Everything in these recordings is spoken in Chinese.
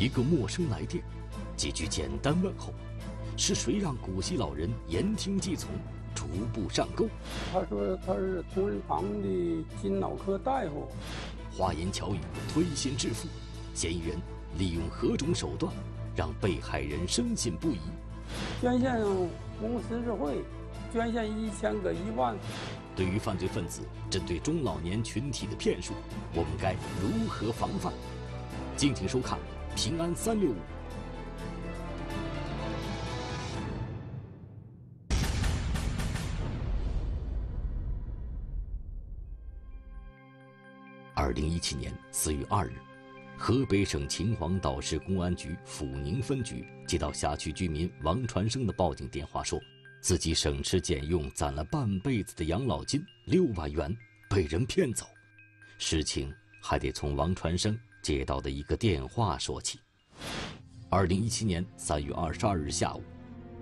一个陌生来电，几句简单问候，是谁让古稀老人言听计从，逐步上钩？他说他是同仁堂的心脑科大夫。花言巧语推心置腹，嫌疑人利用何种手段让被害人深信不疑？捐献红十字会，捐献一千个一万。对于犯罪分子针对中老年群体的骗术，我们该如何防范？敬请收看《平安三六五》。二零一七年四月二日，河北省秦皇岛市公安局阜宁分局接到辖区居民王传生的报警电话，说自己省吃俭用攒了半辈子的养老金六万元被人骗走。事情还得从王传生接到的一个电话说起。二零一七年三月二十二日下午，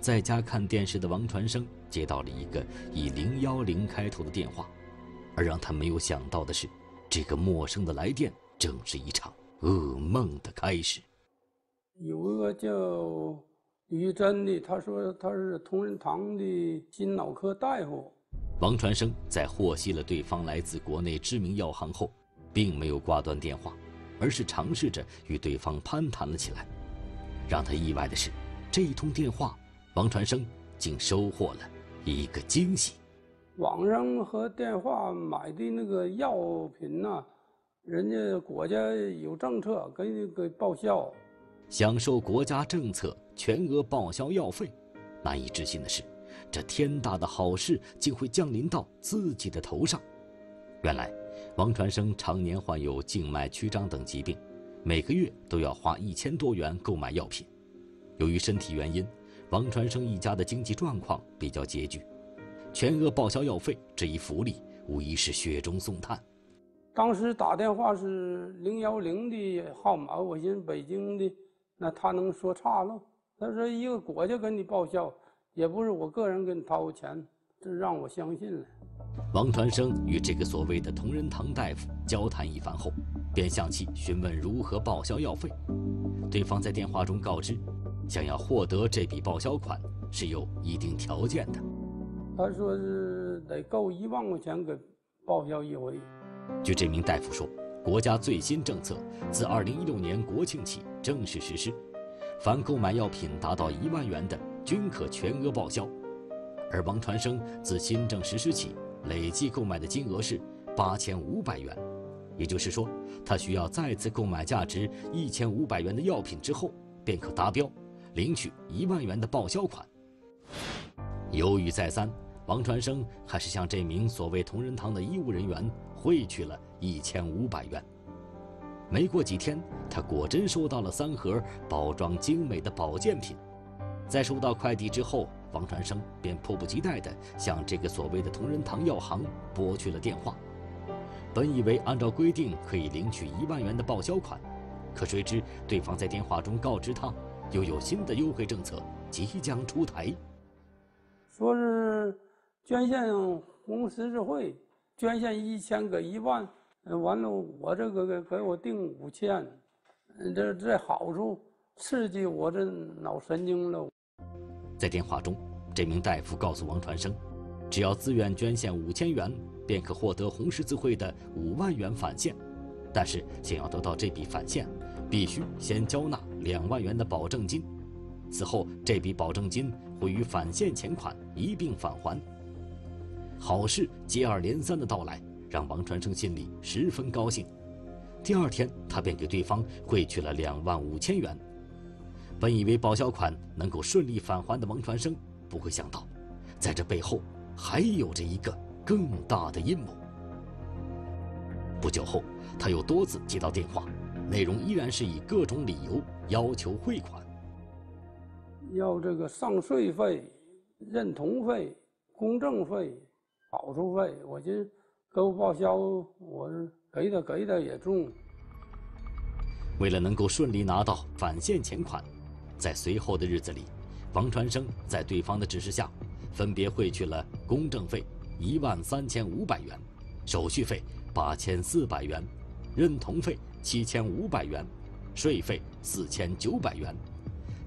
在家看电视的王传生接到了一个以零幺零开头的电话，而让他没有想到的是。这个陌生的来电，正是一场噩梦的开始。有一个叫于真的，他说他是同仁堂的心脑科大夫。王传生在获悉了对方来自国内知名药行后，并没有挂断电话，而是尝试着与对方攀谈了起来。让他意外的是，这一通电话，王传生竟收获了一个惊喜。网上和电话买的那个药品呐，人家国家有政策给你给报销，享受国家政策全额报销药费。难以置信的是，这天大的好事竟会降临到自己的头上。原来，王传生常年患有静脉曲张等疾病，每个月都要花一千多元购买药品。由于身体原因，王传生一家的经济状况比较拮据。全额报销药费这一福利，无疑是雪中送炭。当时打电话是零幺零的号码，我寻思北京的，那他能说差了？他说一个国家给你报销，也不是我个人给你掏钱，这让我相信了。王传生与这个所谓的同仁堂大夫交谈一番后，便向其询问如何报销药费。对方在电话中告知，想要获得这笔报销款是有一定条件的。他说是得够一万块钱给报销一回。据这名大夫说，国家最新政策自二零一六年国庆起正式实施，凡购买药品达到一万元的，均可全额报销。而王传生自新政实施起，累计购买的金额是八千五百元，也就是说，他需要再次购买价值一千五百元的药品之后，便可达标，领取一万元的报销款。犹豫再三。王传生还是向这名所谓同仁堂的医务人员汇去了一千五百元。没过几天，他果真收到了三盒包装精美的保健品。在收到快递之后，王传生便迫不及待地向这个所谓的同仁堂药行拨去了电话。本以为按照规定可以领取一万元的报销款，可谁知对方在电话中告知他，又有新的优惠政策即将出台，说是。捐献红十字会，捐献一千个一万，完了我这个给给我定五千，这这好处刺激我这脑神经了。在电话中，这名大夫告诉王传生，只要自愿捐献五千元，便可获得红十字会的五万元返现。但是想要得到这笔返现，必须先交纳两万元的保证金，此后这笔保证金会与返现钱款一并返还。好事接二连三的到来，让王传生心里十分高兴。第二天，他便给对方汇去了两万五千元。本以为报销款能够顺利返还的王传生，不会想到，在这背后还有着一个更大的阴谋。不久后，他又多次接到电话，内容依然是以各种理由要求汇款，要这个上税费、认同费、公证费。好处费，我就给我报销，我给的给的也重。为了能够顺利拿到返现钱款，在随后的日子里，王传生在对方的指示下，分别汇去了公证费一万三千五百元，手续费八千四百元，认同费七千五百元，税费四千九百元，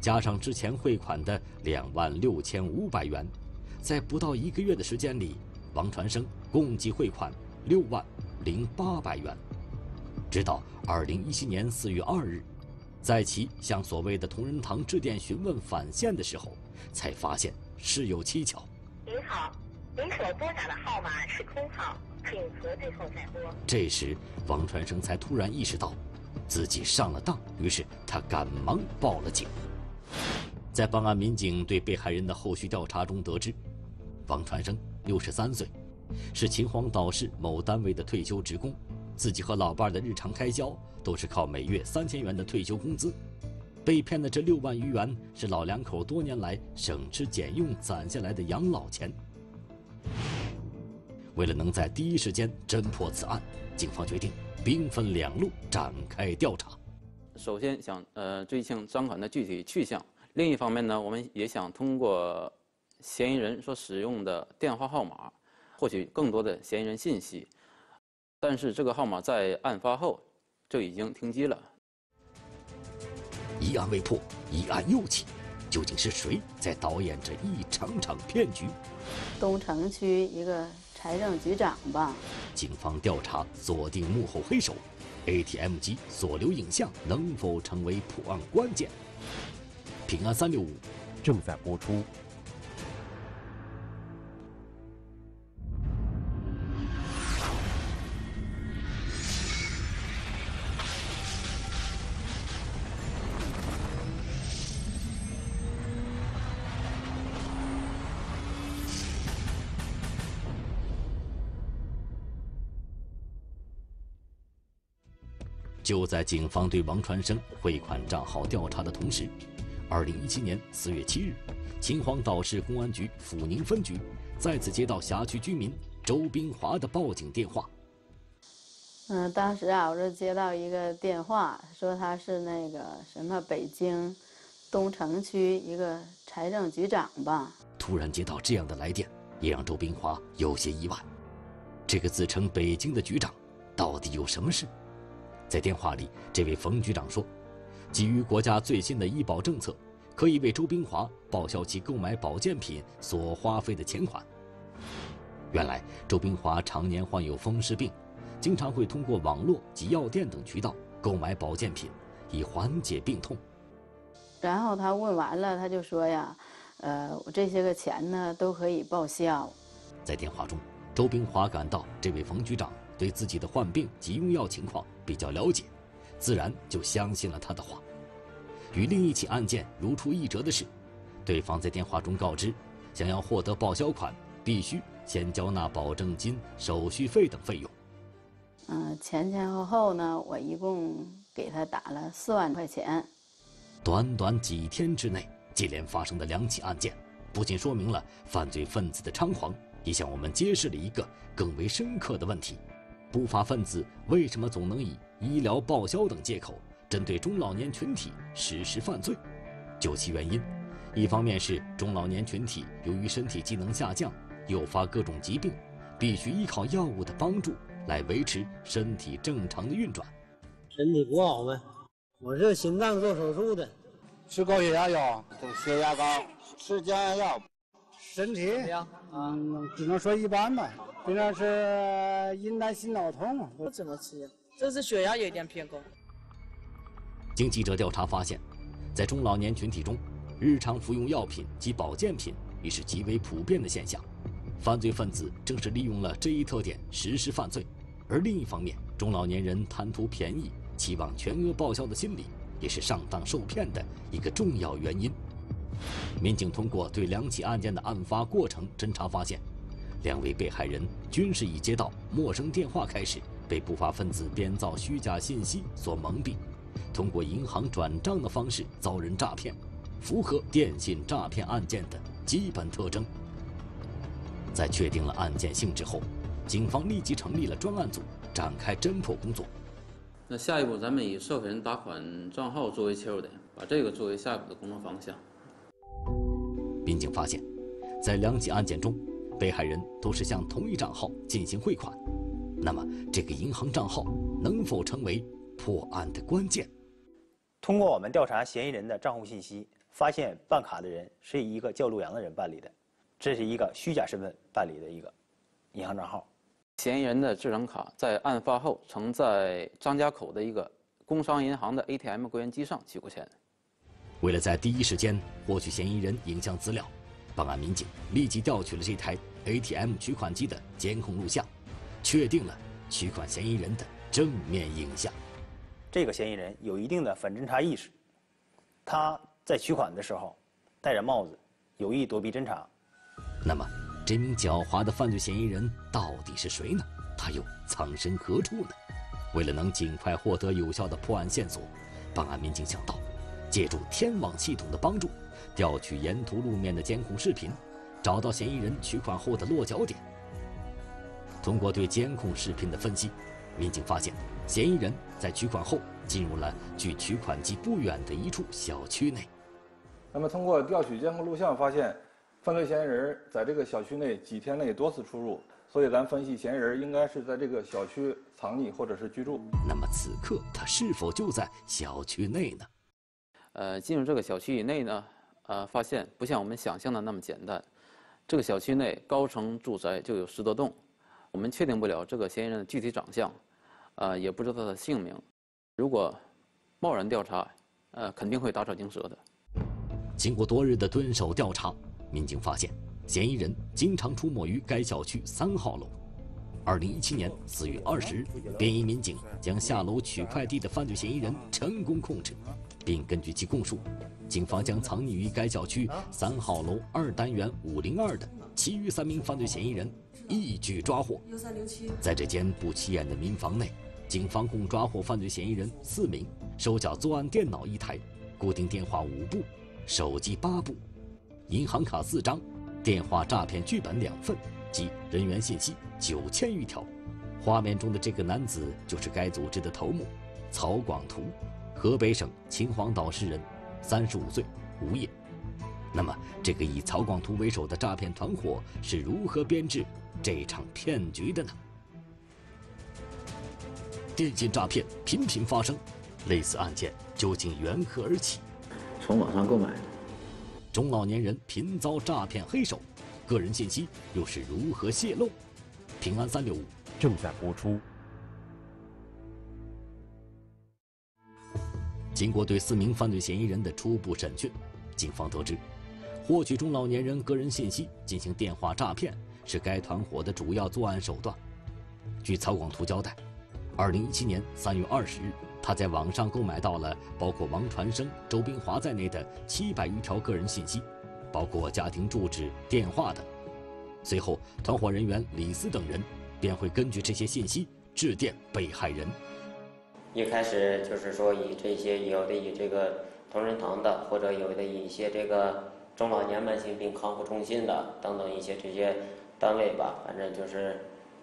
加上之前汇款的两万六千五百元，在不到一个月的时间里，王传生共计汇款六万零八百元。直到二零一七年四月二日，在其向所谓的同仁堂致电询问返现的时候，才发现事有蹊跷。您好，您所拨打的号码是空号，请核对后再拨。这时，王传生才突然意识到，自己上了当，于是他赶忙报了警。在办案民警对被害人的后续调查中得知，王传生六十三岁，是秦皇岛市某单位的退休职工。自己和老伴儿的日常开销都是靠每月三千元的退休工资，被骗的这六万余元是老两口多年来省吃俭用攒下来的养老钱。为了能在第一时间侦破此案，警方决定兵分两路展开调查。首先想呃追清赃款的具体去向，另一方面呢，我们也想通过嫌疑人所使用的电话号码，获取更多的嫌疑人信息。但是这个号码在案发后就已经停机了。一案未破，一案又起，究竟是谁在导演这一场场骗局？东城区一个财政局长吧。警方调查锁定幕后黑手，ATM 机所留影像能否成为破案关键？平安三六五正在播出。就在警方对王传生汇款账号调查的同时，二零一七年四月七日，秦皇岛市公安局抚宁分局再次接到辖区居民周冰华的报警电话。嗯，当时啊，我就接到一个电话，说他是那个什么北京东城区一个财政局长吧。突然接到这样的来电，也让周冰华有些意外。这个自称北京的局长，到底有什么事？在电话里，这位冯局长说：“基于国家最新的医保政策，可以为周冰华报销其购买保健品所花费的钱款。”原来，周冰华常年患有风湿病，经常会通过网络及药店等渠道购买保健品，以缓解病痛。然后他问完了，他就说：“呀，呃，我这些个钱呢都可以报销。”在电话中，周冰华感到这位冯局长。对自己的患病及用药情况比较了解，自然就相信了他的话。与另一起案件如出一辙的是，对方在电话中告知，想要获得报销款，必须先交纳保证金、手续费等费用。嗯，前前后后呢，我一共给他打了四万块钱。短短几天之内，接连发生的两起案件，不仅说明了犯罪分子的猖狂，也向我们揭示了一个更为深刻的问题。不法分子为什么总能以医疗报销等借口针对中老年群体实施犯罪？究其原因，一方面是中老年群体由于身体机能下降，诱发各种疾病，必须依靠药物的帮助来维持身体正常的运转。身体不好呗，我是心脏做手术的，吃高血压药，血压高，吃降压药，身体嗯，只能说一般吧。平常是云南心脑痛，不怎么吃药，这是血压有点偏高。经记者调查发现，在中老年群体中，日常服用药品及保健品已是极为普遍的现象。犯罪分子正是利用了这一特点实施犯罪。而另一方面，中老年人贪图便宜、期望全额报销的心理，也是上当受骗的一个重要原因。民警通过对两起案件的案发过程侦查发现。两位被害人均是以接到陌生电话开始，被不法分子编造虚假信息所蒙蔽，通过银行转账的方式遭人诈骗，符合电信诈骗案件的基本特征。在确定了案件性质后，警方立即成立了专案组，展开侦破工作。那下一步，咱们以受害人打款账号作为切入点，把这个作为下一步的工作方向。民警发现，在两起案件中。被害人都是向同一账号进行汇款，那么这个银行账号能否成为破案的关键？通过我们调查嫌疑人的账户信息，发现办卡的人是一个叫陆阳的人办理的，这是一个虚假身份办理的一个银行账号。嫌疑人的智能卡在案发后曾在张家口的一个工商银行的 ATM 柜员机上取过钱。为了在第一时间获取嫌疑人影像资料，办案民警立即调取了这台 ATM 取款机的监控录像，确定了取款嫌疑人的正面影像。这个嫌疑人有一定的反侦查意识，他在取款的时候戴着帽子，有意躲避侦查。那么，这名狡猾的犯罪嫌疑人到底是谁呢？他又藏身何处呢？为了能尽快获得有效的破案线索，办案民警想到，借助天网系统的帮助，调取沿途路面的监控视频，找到嫌疑人取款后的落脚点。通过对监控视频的分析，民警发现，嫌疑人在取款后进入了距取款机不远的一处小区内。那么，通过调取监控录像发现，犯罪嫌疑人在这个小区内几天内多次出入，所以咱分析嫌疑人应该是在这个小区藏匿或者是居住。那么，此刻他是否就在小区内呢？呃，进入这个小区以内呢，呃，发现不像我们想象的那么简单。这个小区内高层住宅就有十多栋，我们确定不了这个嫌疑人的具体长相，呃，也不知道他的姓名。如果贸然调查，呃，肯定会打草惊蛇的。经过多日的蹲守调查，民警发现嫌疑人经常出没于该小区三号楼。二零一七年四月二十日，便衣民警将下楼取快递的犯罪嫌疑人成功控制，并根据其供述，警方将藏匿于该小区三号楼二单元五零二的其余三名犯罪嫌疑人一举抓获。在这间不起眼的民房内，警方共抓获犯罪嫌疑人四名，收缴作案电脑一台，固定电话五部，手机八部，银行卡四张，电话诈骗剧本两份。及人员信息九千余条，画面中的这个男子就是该组织的头目曹广图，河北省秦皇岛市人，三十五岁，无业。那么，这个以曹广图为首的诈骗团伙是如何编制这场骗局的呢？电信诈骗频频发生，类似案件究竟缘何而起？从网上购买，中老年人频遭诈骗黑手。个人信息又是如何泄露？平安三六五正在播出。经过对四名犯罪嫌疑人的初步审讯，警方得知，获取中老年人个人信息进行电话诈骗是该团伙的主要作案手段。据曹广图交代，二零一七年三月二十日，他在网上购买到了包括王传生、周冰华在内的七百余条个人信息。包括家庭住址、电话等。随后，团伙人员李斯等人便会根据这些信息致电被害人。一开始就是说以这些有的以这个同仁堂的，或者有的以一些这个中老年慢性病康复中心的等等一些这些单位吧，反正就是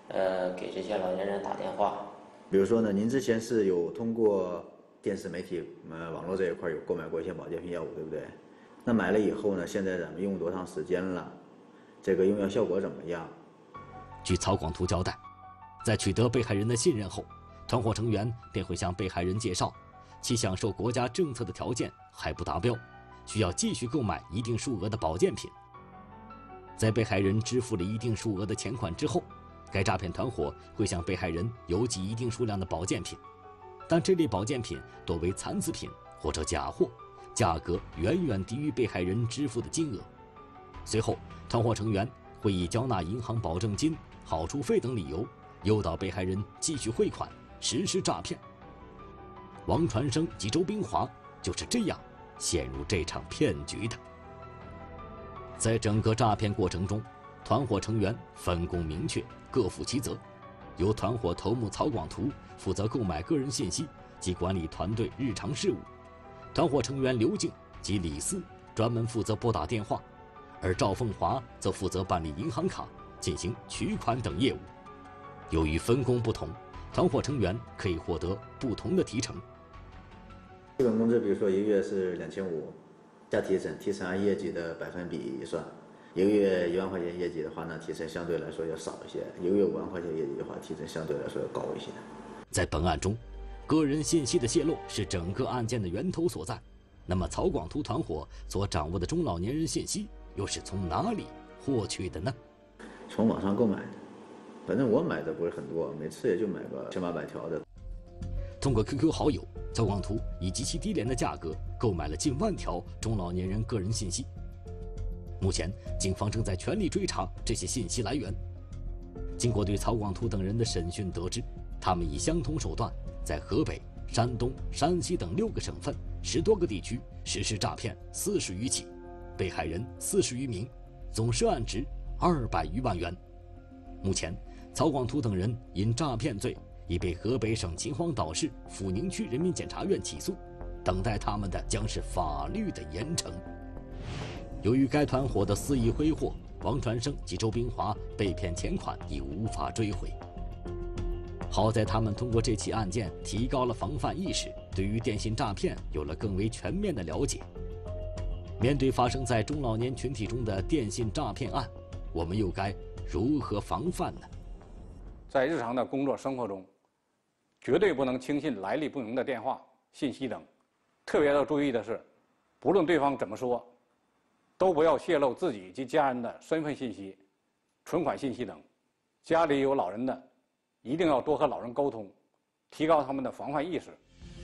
呃给这些老年人打电话。比如说呢，您之前是有通过电视媒体、呃网络这一块有购买过一些保健品药物，对不对？那买了以后呢？现在咱们用多长时间了？这个用药效果怎么样？据曹广图交代，在取得被害人的信任后，团伙成员便会向被害人介绍，其享受国家政策的条件还不达标，需要继续购买一定数额的保健品。在被害人支付了一定数额的钱款之后，该诈骗团伙会向被害人邮寄一定数量的保健品，但这类保健品多为残次品或者假货。价格远远低于被害人支付的金额。随后，团伙成员会以交纳银行保证金、好处费等理由，诱导被害人继续汇款，实施诈骗。王传生及周冰华就是这样陷入这场骗局的。在整个诈骗过程中，团伙成员分工明确，各负其责。由团伙头目曹广图负责购买个人信息及管理团队日常事务。团伙成员刘静及李四专门负责拨打电话，而赵凤华则负责办理银行卡、进行取款等业务。由于分工不同，团伙成员可以获得不同的提成。基本工资，比如说一个月是两千五，加提成，提成按业绩的百分比算。一个月一万块钱业绩的话呢，提成相对来说要少一些；一个月五万块钱业绩的话，提成相对来说要高一些。在本案中。个人信息的泄露是整个案件的源头所在。那么，曹广图团伙所掌握的中老年人信息又是从哪里获取的呢？从网上购买的，反正我买的不是很多，每次也就买个千八百条的。通过 QQ 好友，曹广图以极其低廉的价格购买了近万条中老年人个人信息。目前，警方正在全力追查这些信息来源。经过对曹广图等人的审讯，得知他们以相同手段在河北、山东、山西等六个省份、十多个地区实施诈骗四十余起，被害人四十余名，总涉案值二百余万元。目前，曹广图等人因诈骗罪已被河北省秦皇岛市抚宁区人民检察院起诉，等待他们的将是法律的严惩。由于该团伙的肆意挥霍，王传生及周冰华被骗钱款已无法追回。好在他们通过这起案件提高了防范意识，对于电信诈骗有了更为全面的了解。面对发生在中老年群体中的电信诈骗案，我们又该如何防范呢？在日常的工作生活中，绝对不能轻信来历不明的电话、信息等。特别要注意的是，不论对方怎么说，都不要泄露自己及家人的身份信息、存款信息等。家里有老人的。一定要多和老人沟通，提高他们的防范意识。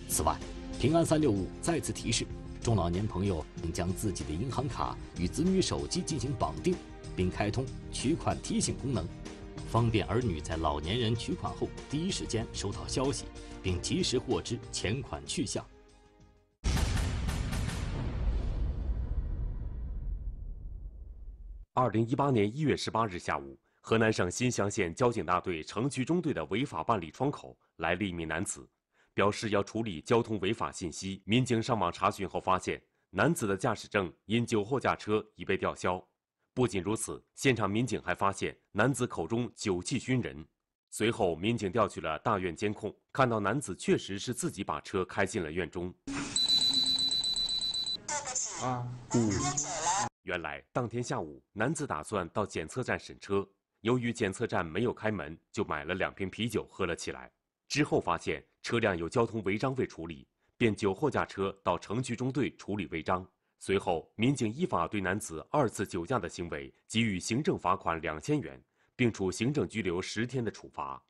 此外，平安三六五再次提示中老年朋友应将自己的银行卡与子女手机进行绑定，并开通取款提醒功能，方便儿女在老年人取款后第一时间收到消息，并及时获知钱款去向。二零一八年一月十八日下午。河南省新乡县交警大队城区中队的违法办理窗口来了一名男子，表示要处理交通违法信息。民警上网查询后发现，男子的驾驶证因酒后驾车已被吊销。不仅如此，现场民警还发现男子口中酒气熏人。随后，民警调取了大院监控，看到男子确实是自己把车开进了院中。啊，嗯。原来当天下午，男子打算到检测站审车。由于检测站没有开门，就买了两瓶啤酒喝了起来。之后发现车辆有交通违章未处理，便酒后驾车到城区中队处理违章。随后，民警依法对男子二次酒驾的行为给予行政罚款两千元，并处行政拘留十天的处罚。